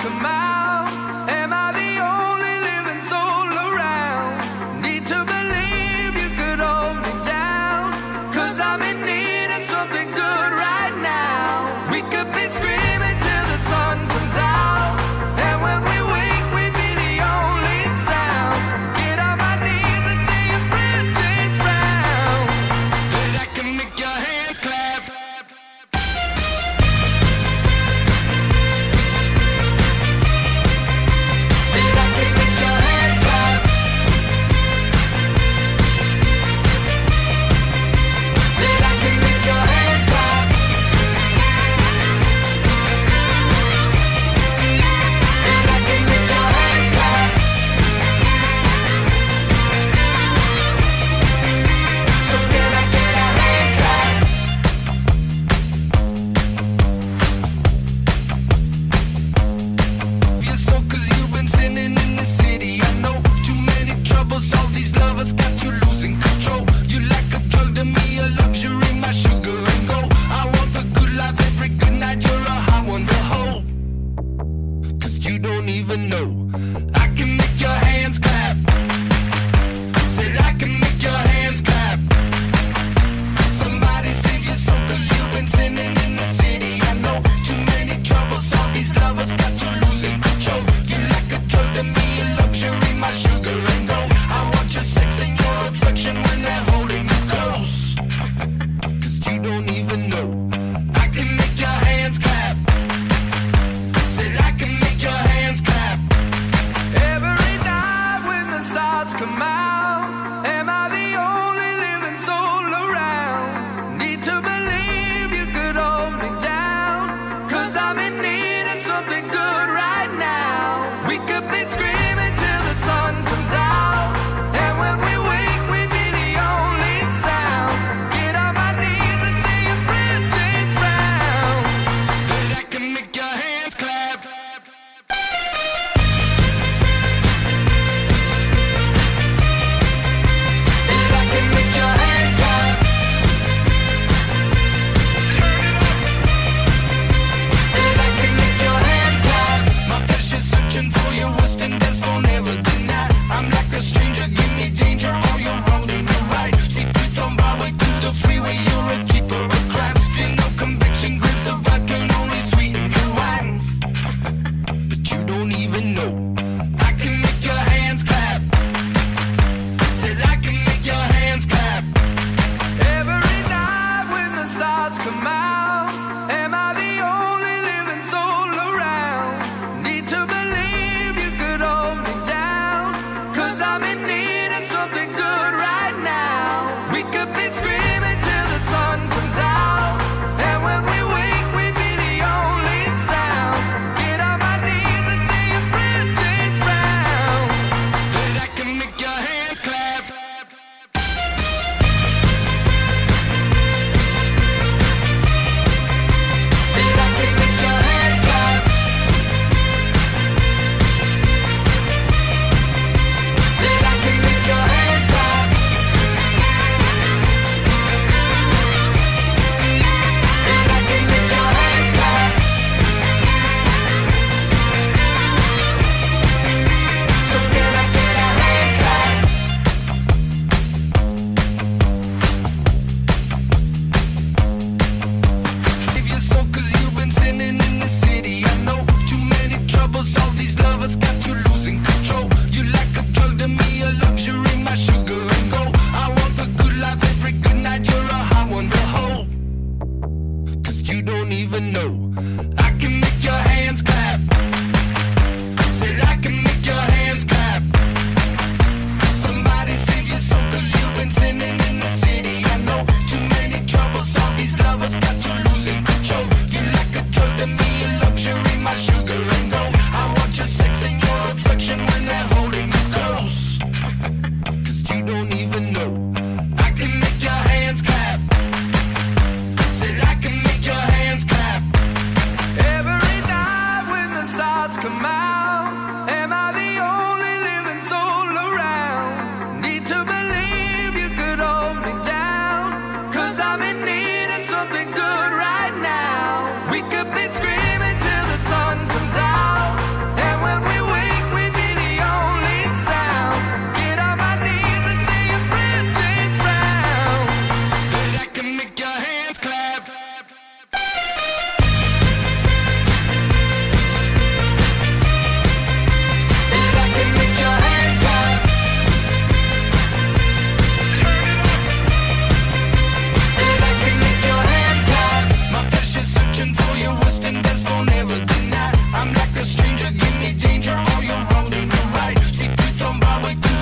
come out, I can make your hands clap.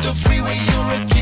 The freeway. You're a keeper